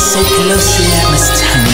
so closely I must hang